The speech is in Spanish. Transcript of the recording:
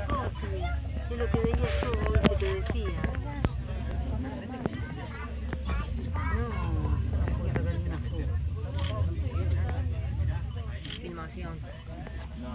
Sí, Sofi. Es lo que veía yo hoy que te decía. No, voy a sacarle una foto. Filmación. No,